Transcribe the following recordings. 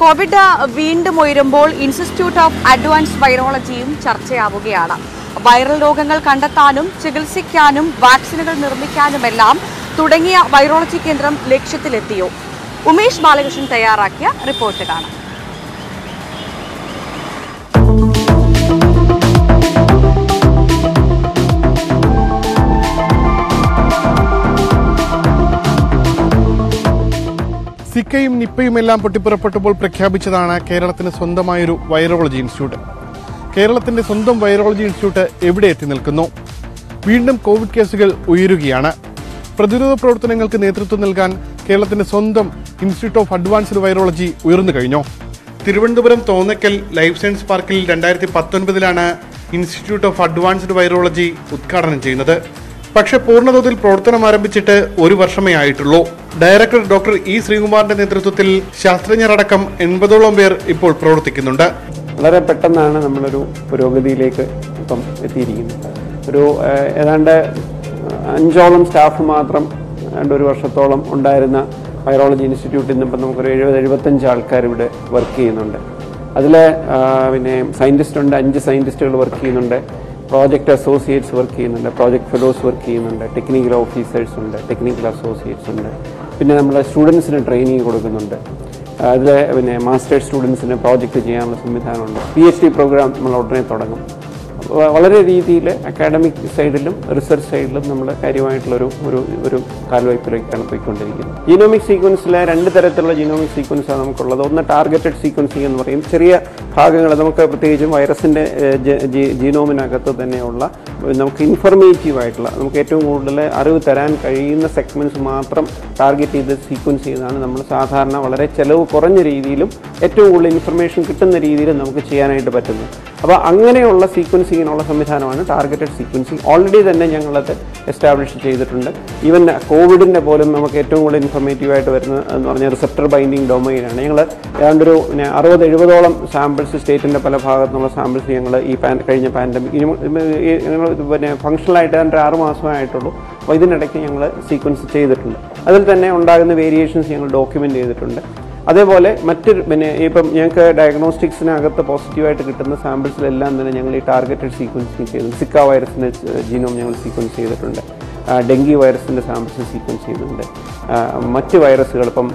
Covid വീണ്ടും ഉയരുമ്പോൾ institute of advance വൈറോളജിയും ചർച്ചയാവുകയാണ്. വൈറൽ രോഗങ്ങൾ കണ്ടെത്താനും ചികിത്സിക്കാനും വാക്സിനുകൾ നിർമ്മിക്കാനുമെല്ലാം തുടങ്ങിയ വൈറോളജി കേന്ദ്രം ലക്ഷ്യത്തിലെത്തിയോ? ഉമേഷ് ബാലകൃഷ്ണൻ തയ്യാറാക്കിയ റിപ്പോർട്ട് കാണാം. സിക്കയും നിപ്പയുമെല്ലാം പൊട്ടിപ്പുറപ്പെട്ടപ്പോൾ പ്രഖ്യാപിച്ചതാണ് കേരളത്തിന് സ്വന്തമായൊരു വൈറോളജി ഇൻസ്റ്റിറ്റ്യൂട്ട്. കേരളത്തിന്റെ സ്വന്തം വൈറോളജി ഇൻസ്റ്റിറ്റ്യൂട്ട് എവിടെ എത്തി നിൽക്കുന്നു? വീണ്ടും കോവിഡ് കേസുകൾ ഉയരുകയാണ്. പ്രതിരോധ പ്രവർത്തനങ്ങൾക്ക് നേതൃത്വം നൽകാൻ കേരളത്തിന്റെ സ്വന്തം ഇൻസ്റ്റിറ്റ്യൂട്ട് ഓഫ് അഡ്വാൻസ്ഡ് വൈറോളജി ഉയർന്നു കഴിഞ്ഞു. തിരുവനന്തപുരം തോന്നക്കൽ ലൈഫ് സയൻസ് പാർക്കിൽ രണ്ടായിരത്തി പത്തൊൻപതിലാണ് ഇൻസ്റ്റിറ്റ്യൂട്ട് ഓഫ് അഡ്വാൻസ്ഡ് വൈറോളജി ഉദ്ഘാടനം ചെയ്യുന്നത്. പക്ഷെ പൂർണതോതിൽ പ്രവർത്തനം ആരംഭിച്ചിട്ട് ഒരു വർഷമേ ആയിട്ടുള്ളൂ. ഡയറക്ടർ ഡോക്ടർ ഇ ശ്രീകുമാറിന്റെ നേതൃത്വത്തിൽ ശാസ്ത്രജ്ഞരടക്കം എൺപതോളം പേർ ഇപ്പോൾ പ്രവർത്തിക്കുന്നുണ്ട്. വളരെ പെട്ടെന്നാണ് നമ്മളൊരു പുരോഗതിയിലേക്ക് ഇപ്പം എത്തിയിരിക്കുന്നത്. ഒരു ഏതാണ്ട് അഞ്ചോളം സ്റ്റാഫ് മാത്രം ഏതാണ്ട് ഒരു വർഷത്തോളം ഉണ്ടായിരുന്ന വൈറോളജി ഇൻസ്റ്റിറ്റ്യൂട്ടിൽ നിന്ന് ഇപ്പം നമുക്കൊരു എഴുപത് എഴുപത്തഞ്ച് ആൾക്കാർ ഇവിടെ വർക്ക് ചെയ്യുന്നുണ്ട്. അതിൽ പിന്നെ സയന്റിസ്റ്റ് ഉണ്ട് അഞ്ച് സയന്റിസ്റ്റുകൾ വർക്ക് ചെയ്യുന്നുണ്ട്. പ്രോജക്റ്റ് അസോസിയേറ്റ്സ് വർക്ക് ചെയ്യുന്നുണ്ട്. പ്രോജക്റ്റ് ഫെലോസ് വർക്ക് ചെയ്യുന്നുണ്ട്. ടെക്നിക്കൽ ഓഫീസേഴ്സ് ഉണ്ട്. ടെക്നിക്കൽ അസോസിയേറ്റ്സ് ഉണ്ട്. പിന്നെ നമ്മൾ സ്റ്റുഡൻസിന് ട്രെയിനിങ് കൊടുക്കുന്നുണ്ട്. അതിൽ പിന്നെ മാസ്റ്റേഴ്സ് സ്റ്റുഡൻസിന് പ്രോജക്റ്റ് ചെയ്യാനുള്ള സംവിധാനമുണ്ട്. പി എച്ച് ഡി പ്രോഗ്രാം നമ്മൾ ഉടനെ തുടങ്ങും. വളരെ രീതിയിൽ അക്കാഡമിക് സൈഡിലും റിസർച്ച് സൈഡിലും നമ്മൾ കാര്യമായിട്ടുള്ളൊരു ഒരു ഒരു കാൽവയ്പിലേക്കാണ് പോയിക്കൊണ്ടിരിക്കുന്നത്. ജീനോമിക് സീക്വൻസിലെ രണ്ട് തരത്തിലുള്ള ജീനോമിക് സീക്വൻസാണ് നമുക്കുള്ളത്. ഒന്ന് ടാർഗറ്റഡ് സീക്വൻസിങ് എന്ന് പറയും. ചെറിയ ഭാഗങ്ങൾ നമുക്ക് പ്രത്യേകിച്ചും വൈറസിന്റെ ജീനോമിനകത്ത് തന്നെയുള്ള നമുക്ക് ഇൻഫർമേറ്റീവ് ആയിട്ടുള്ള നമുക്ക് ഏറ്റവും കൂടുതൽ അറിവ് തരാൻ കഴിയുന്ന സെഗ്മെന്റ്സ് മാത്രം ടാർഗറ്റ് ചെയ്ത് സീക്വൻസ് ചെയ്യുന്നതാണ് നമ്മൾ സാധാരണ വളരെ ചിലവ് കുറഞ്ഞ രീതിയിലും ഏറ്റവും കൂടുതൽ ഇൻഫർമേഷൻ കിട്ടുന്ന രീതിയിലും നമുക്ക് ചെയ്യാനായിട്ട് പറ്റുന്നത്. അപ്പോൾ അങ്ങനെയുള്ള സീക്വൻസിങ്ങിനുള്ള സംവിധാനമാണ് ടാർഗറ്റഡ് സീക്വൻസിങ് ഓൾറെഡി തന്നെ ഞങ്ങളത് എസ്റ്റാബ്ലിഷ് ചെയ്തിട്ടുണ്ട്. ഈവൻ കോവിഡിന്റെ പോലും നമുക്ക് ഏറ്റവും കൂടുതൽ ഇൻഫർമേറ്റീവ് ആയിട്ട് വരുന്ന എന്ന് പറഞ്ഞാൽ റിസപ്റ്റർ ബൈൻഡിങ് ഡൊമൈനാണ് ഞങ്ങൾ ഏതാണ്ടൊരു പിന്നെ അറുപത് എഴുപതോളം സാമ്പിൾസ് സ്റ്റേറ്റിന്റെ പല ഭാഗത്തുനിന്നുള്ള സാമ്പിൾസ് ഞങ്ങൾ ഈ പാൻ കഴിഞ്ഞ പാൻഡമിക് ഞങ്ങൾ പിന്നെ ഫങ്ഷണലായിട്ട് ഏതാണ്ട് ആറ് മാസമേ ആയിട്ടുള്ളൂ. അപ്പോൾ ഇതിനിടയ്ക്ക് ഞങ്ങൾ സീക്വൻസ് ചെയ്തിട്ടുണ്ട്. അതിൽ തന്നെ ഉണ്ടാകുന്ന വേരിയേഷൻസ് ഞങ്ങൾ ഡോക്യുമെന്റ് ചെയ്തിട്ടുണ്ട്. അതേപോലെ മറ്റൊരു പിന്നെ ഇപ്പം ഞങ്ങൾക്ക് ഡയഗ്നോസ്റ്റിക്സിനകത്ത് പോസിറ്റീവായിട്ട് കിട്ടുന്ന സാമ്പിൾസിലെല്ലാം തന്നെ ഞങ്ങൾ ഈ ടാർഗറ്റഡ് സീക്വൻസിങ് ചെയ്തു. സിക്ക വൈറസിന്റെ ജീനോം ഞങ്ങൾ സീക്വൻസ് ചെയ്തിട്ടുണ്ട്. ഡെങ്കി വൈറസിന്റെ സാമ്പിൾസ് സീക്വൻസ് ചെയ്തിട്ടുണ്ട്. മറ്റ് വൈറസുകൾ ഇപ്പം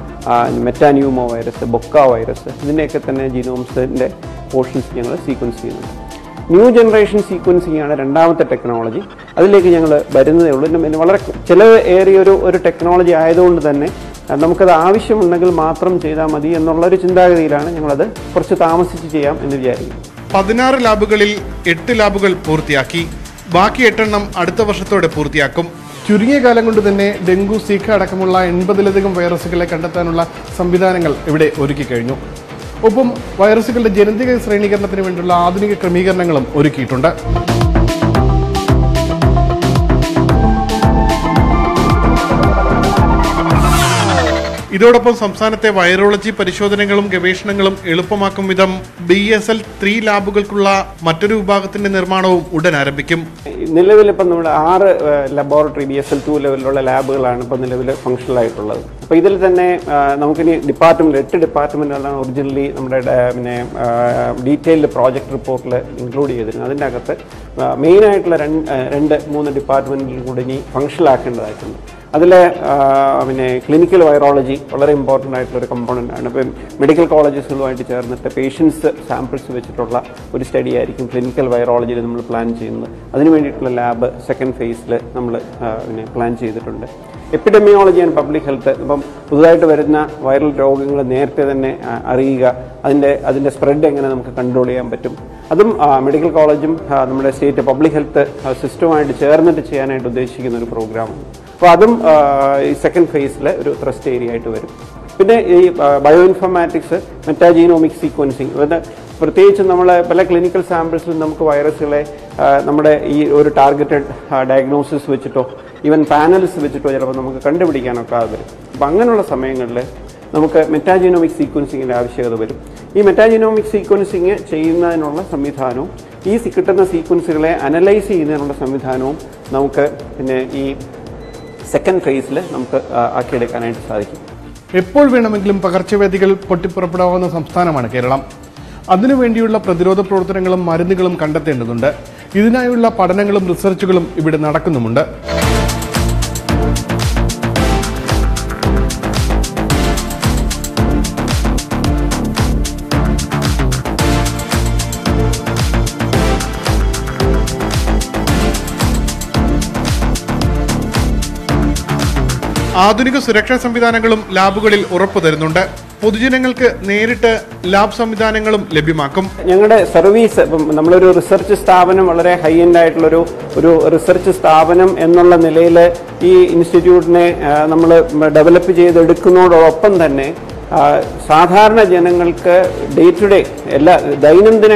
മെറ്റാന്യൂമോ വൈറസ് ബൊക്ക വൈറസ് ഇതിന്റെയൊക്കെ തന്നെ ജീനോംസിന്റെ പോർഷൻസ് ഞങ്ങൾ സീക്വൻസ് ചെയ്യുന്നുണ്ട്. ന്യൂ ജനറേഷൻ സീക്വൻസിങ് ആണ് രണ്ടാമത്തെ ടെക്നോളജി അതിലേക്ക് ഞങ്ങൾ വരുന്നതേ ഉള്ളൂ. വളരെ ചിലവ് ഏറിയ ഒരു ഒരു ടെക്നോളജി ആയതുകൊണ്ട് തന്നെ നമുക്കത് ആവശ്യമുണ്ടെങ്കിൽ മാത്രം ചെയ്താൽ മതി എന്നുള്ളൊരു ചിന്താഗതിയിലാണ് ഞങ്ങളത് കുറച്ച് താമസിച്ച് ചെയ്യാം എന്ന് വിചാരിക്കുന്നു. പതിനാറ് ലാബുകളിൽ എട്ട് ലാബുകൾ പൂർത്തിയാക്കി. ബാക്കി എട്ടെണ്ണം അടുത്ത വർഷത്തോടെ പൂർത്തിയാക്കും. ചുരുങ്ങിയ കാലം കൊണ്ട് തന്നെ ഡെങ്കു സീഖ അടക്കമുള്ള എൺപതിലധികം വൈറസുകളെ കണ്ടെത്താനുള്ള സംവിധാനങ്ങൾ ഇവിടെ ഒരുക്കി കഴിഞ്ഞു. ഒപ്പം വൈറസുകളുടെ ജനിതക ശ്രേണീകരണത്തിന് വേണ്ടിയുള്ള ആധുനിക ക്രമീകരണങ്ങളും ഒരുക്കിയിട്ടുണ്ട്. ഇതോടൊപ്പം സംസ്ഥാനത്തെ വൈറോളജി പരിശോധനകളും ഗവേഷണങ്ങളും എളുപ്പമാക്കും വിധം ബി എസ് എൽ ത്രീ ലാബുകൾക്കുള്ള മറ്റൊരു വിഭാഗത്തിന്റെ നിർമ്മാണവും ഉടൻ ആരംഭിക്കും. നിലവിൽ ഇപ്പം നമ്മുടെ ആറ് laboratory B S L two ലെവലിലുള്ള ലാബുകളാണ് ഇപ്പം നിലവിൽ ഫങ്ഷണൽ ആയിട്ടുള്ളത്. അപ്പോൾ ഇതിൽ തന്നെ നമുക്കിനി ഡിപ്പാർട്ട്മെന്റ് എട്ട് ഡിപ്പാർട്ട്മെന്റുകളാണ് ഒറിജിനലി നമ്മുടെ പിന്നെ ഡീറ്റെയിൽഡ് പ്രോജക്റ്റ് റിപ്പോർട്ടിൽ ഇൻക്ലൂഡ് ചെയ്തിരുന്നത്. അതിന്റെ അകത്ത് മെയിനായിട്ടുള്ള രണ്ട് രണ്ട് മൂന്ന് ഡിപ്പാർട്ട്മെന്റിൽ കൂടി ഇനി ഫങ്ഷണൽ ആക്കേണ്ടതായിട്ടുണ്ട്. അതിൽ പിന്നെ ക്ലിനിക്കൽ വൈറോളജി വളരെ ഇമ്പോർട്ടന്റ് ആയിട്ടുള്ള ഒരു കമ്പോണന്റ് ആണ്. ഇപ്പം മെഡിക്കൽ കോളേജസുകളുമായിട്ട് ചേർന്നിട്ട് പേഷ്യൻസ് സാമ്പിൾസ് വെച്ചിട്ടുള്ള ഒരു സ്റ്റഡി ആയിരിക്കും ക്ലിനിക്കൽ വൈറോളജിയിൽ നമ്മൾ പ്ലാൻ ചെയ്യുന്നത്. അതിന് വേണ്ടിയിട്ടുള്ള ലാബ് സെക്കൻഡ് ഫേസിൽ നമ്മൾ പിന്നെ പ്ലാൻ ചെയ്തിട്ടുണ്ട്. എപ്പിഡമിയോളജി ആൻഡ് പബ്ലിക് ഹെൽത്ത് ഇപ്പം പുതുതായിട്ട് വരുന്ന വൈറൽ രോഗങ്ങൾ നേരത്തെ തന്നെ അറിയുക. അതിന്റെ അതിന്റെ സ്പ്രെഡ് എങ്ങനെ നമുക്ക് കൺട്രോൾ ചെയ്യാൻ പറ്റും. അതും മെഡിക്കൽ കോളേജും നമ്മുടെ സ്റ്റേറ്റ് പബ്ലിക് ഹെൽത്ത് സിസ്റ്റവുമായിട്ട് ചേർന്നിട്ട് ചെയ്യാനായിട്ട് ഉദ്ദേശിക്കുന്ന ഒരു പ്രോഗ്രാമാണ് അപ്പോൾ അതും ഈ സെക്കൻഡ് ഫേസിലെ ഒരു ത്രസ്റ്റ് ഏരിയ ആയിട്ട് വരും. പിന്നെ ഈ ബയോ ഇൻഫർമാറ്റിക്സ് മെറ്റാജീനോമിക് സീക്വൻസിങ് പ്രത്യേകിച്ച് നമ്മൾ പല ക്ലിനിക്കൽ സാമ്പിൾസിൽ നമുക്ക് വൈറസുകളെ നമ്മുടെ ഈ ഒരു ടാർഗറ്റഡ് ഡയഗ്നോസിസ് വെച്ചിട്ടോ ഈവൻ പാനൽസ് വെച്ചിട്ടോ ചിലപ്പോൾ നമുക്ക് കണ്ടുപിടിക്കാനൊക്കെ അത് വരും അപ്പം അങ്ങനെയുള്ള സമയങ്ങളിൽ നമുക്ക് മെറ്റാജിനോമിക് സീക്വൻസിങ്ങിന്റെ ആവശ്യകത വരും. ഈ മെറ്റാജിനോമിക് സീക്വൻസിങ് ചെയ്യുന്നതിനുള്ള സംവിധാനവും ഈ കിട്ടുന്ന സീക്വൻസുകളെ അനലൈസ് ചെയ്യുന്നതിനുള്ള സംവിധാനവും നമുക്ക് പിന്നെ ഈ സെക്കൻഡ് ഫേസിൽ നമുക്ക് ആക്കിയെടുക്കാനായിട്ട് സാധിക്കും. എപ്പോൾ വേണമെങ്കിലും പകർച്ചവ്യാധികൾ പൊട്ടിപ്പുറപ്പെടാവുന്ന സംസ്ഥാനമാണ് കേരളം. അതിനുവേണ്ടിയുള്ള പ്രതിരോധ പ്രവർത്തനങ്ങളും മരുന്നുകളും കണ്ടെത്തേണ്ടതുണ്ട്. ഇതിനായുള്ള പഠനങ്ങളും റിസർച്ചുകളും ഇവിടെ നടക്കുന്നുമുണ്ട്. ആധുനിക സുരക്ഷാ സംവിധാനങ്ങളും ലാബുകളിൽ ഉറപ്പു തരുന്നുണ്ട്. പൊതുജനങ്ങൾക്ക് നേരിട്ട് ലാബ് സംവിധാനങ്ങളും ലഭ്യമാക്കും. ഞങ്ങളുടെ സർവീസ് ഇപ്പം നമ്മളൊരു റിസർച്ച് സ്ഥാപനം വളരെ ഹൈ എൻഡ് ആയിട്ടുള്ളൊരു ഒരു റിസർച്ച് സ്ഥാപനം എന്നുള്ള നിലയിൽ ഈ ഇൻസ്റ്റിറ്റ്യൂട്ടിനെ നമ്മൾ ഡെവലപ്പ് ചെയ്തെടുക്കുന്നതോടൊപ്പം തന്നെ സാധാരണ ജനങ്ങൾക്ക് ഡേ ടു ഡേ എല്ലാ ദൈനംദിന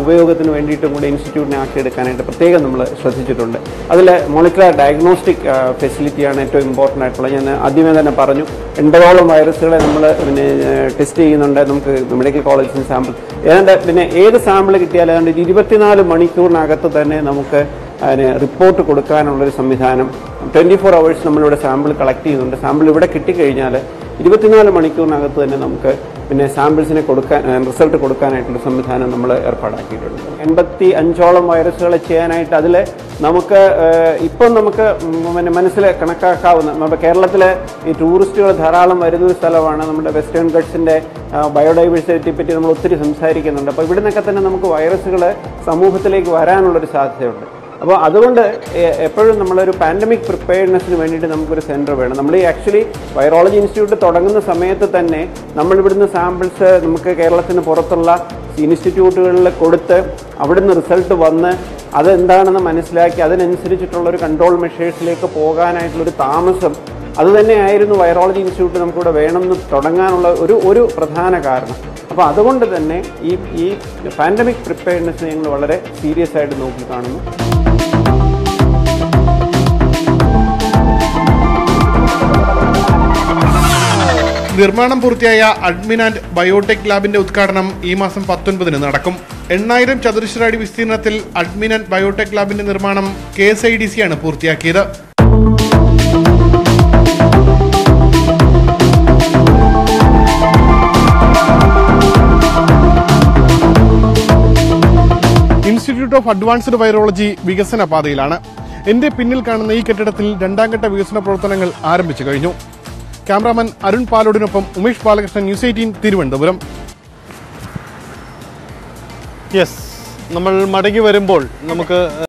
ഉപയോഗത്തിന് വേണ്ടിയിട്ടും കൂടി ഇൻസ്റ്റിറ്റ്യൂട്ടിനെ ആക്കിയെടുക്കാനായിട്ട് പ്രത്യേകം നമ്മൾ ശ്രദ്ധിച്ചിട്ടുണ്ട്. അതിൽ മോളിക്കുലർ ഡയഗ്നോസ്റ്റിക് ഫെസിലിറ്റിയാണ് ഏറ്റവും ഇമ്പോർട്ടന്റ് ആയിട്ടുള്ളത്. ഞാൻ ആദ്യമേ തന്നെ പറഞ്ഞു എൺപതോളം വൈറസുകളെ നമ്മൾ പിന്നെ ടെസ്റ്റ് ചെയ്യുന്നുണ്ട്. നമുക്ക് മെഡിക്കൽ കോളേജിൽ സാമ്പിൾ ഏതാണ്ട് പിന്നെ ഏത് സാമ്പിൾ കിട്ടിയാലും ഏതാണ്ട് ഇരുപത്തിനാല് മണിക്കൂറിനകത്ത് തന്നെ നമുക്ക് അതിന് റിപ്പോർട്ട് കൊടുക്കാനുള്ളൊരു സംവിധാനം. ട്വന്റി ഫോർ അവേഴ്സ് നമ്മളിവിടെ സാമ്പിൾ കളക്ട് ചെയ്യുന്നുണ്ട്. സാമ്പിൾ ഇവിടെ കിട്ടിക്കഴിഞ്ഞാൽ ഇരുപത്തിനാല് മണിക്കൂറിനകത്ത് തന്നെ നമുക്ക് പിന്നെ സാമ്പിൾസിനെ കൊടുക്കാൻ റിസൾട്ട് കൊടുക്കാനായിട്ടുള്ള സംവിധാനം നമ്മൾ ഏർപ്പാടാക്കിയിട്ടുണ്ട്. എൺപത്തി അഞ്ചോളം വൈറസുകളെ ചെയ്യാനായിട്ട് അതിൽ നമുക്ക് ഇപ്പം നമുക്ക് പിന്നെ മനസ്സിൽ കണക്കാക്കാവുന്ന നമ്മുടെ കേരളത്തിലെ ഈ ടൂറിസ്റ്റുകൾ ധാരാളം വരുന്ന ഒരു സ്ഥലമാണ് നമ്മുടെ വെസ്റ്റേൺ ഗഡ്സിന്റെ ബയോഡൈവേഴ്സിറ്റിയെ പറ്റി നമ്മൾ ഒത്തിരി സംസാരിക്കുന്നുണ്ട്. അപ്പോൾ ഇവിടെ നിന്നൊക്കെ തന്നെ നമുക്ക് വൈറസുകൾ സമൂഹത്തിലേക്ക് വരാനുള്ളൊരു സാധ്യതയുണ്ട്. അപ്പോൾ അതുകൊണ്ട് എപ്പോഴും നമ്മളൊരു പാൻഡമിക് പ്രിപ്പയർനെസ്സിന് വേണ്ടിയിട്ട് നമുക്കൊരു സെന്റർ വേണം. നമ്മൾ ഈ ആക്ച്വലി വൈറോളജി ഇൻസ്റ്റിറ്റ്യൂട്ട് തുടങ്ങുന്ന സമയത്ത് തന്നെ നമ്മൾ ഇവിടുന്ന് സാമ്പിൾസ് നമുക്ക് കേരളത്തിന് പുറത്തുള്ള ഇൻസ്റ്റിറ്റ്യൂട്ടുകളിൽ കൊടുത്ത് അവിടുന്ന് റിസൾട്ട് വന്ന് അതെന്താണെന്ന് മനസ്സിലാക്കി അതിനനുസരിച്ചിട്ടുള്ള ഒരു കൺട്രോൾ മെഷേഴ്സിലേക്ക് പോകാനായിട്ടുള്ളൊരു താമസം അതുതന്നെയായിരുന്നു വൈറോളജി ഇൻസ്റ്റിറ്റ്യൂട്ട് നമുക്കിവിടെ വേണമെന്ന് തുടങ്ങാനുള്ള ഒരു ഒരു പ്രധാന കാരണം. അപ്പോൾ അതുകൊണ്ട് തന്നെ ഈ ഈ പാൻഡമിക് പ്രിപ്പയർനെസ് ഞങ്ങൾ വളരെ സീരിയസ് ആയിട്ട് നോക്കി കാണുന്നു. നിർമ്മാണം പൂർത്തിയായ അഡ്മിൻ ആൻഡ് ബയോടെക് ലാബിന്റെ ഉദ്ഘാടനം ഈ മാസം പത്തൊൻപതിന് നടക്കും. എണ്ണായിരം ചതുരശ്ര അടി വിസ്തീർണത്തിൽ അഡ്മിൻ ആൻഡ് ബയോടെക് ലാബിന്റെ നിർമ്മാണം K S I D C ആണ് പൂർത്തിയാക്കിയത്. ഇൻസ്റ്റിറ്റ്യൂട്ട് ഓഫ് അഡ്വാൻസ്ഡ് വൈറോളജി വികസന പാതയിലാണ്. എന്റെ പിന്നിൽ കാണുന്ന ഈ കെട്ടിടത്തിൽ രണ്ടാം ഘട്ട വികസന പ്രവർത്തനങ്ങൾ ആരംഭിച്ചു കഴിഞ്ഞു. Cameraman Arun പാലോടിനൊപ്പം Umesh Balakrishnan news eighteen Thiruvananthapuram. Yes നമ്മൾ മടങ്ങി വരുമ്പോൾ നമുക്ക്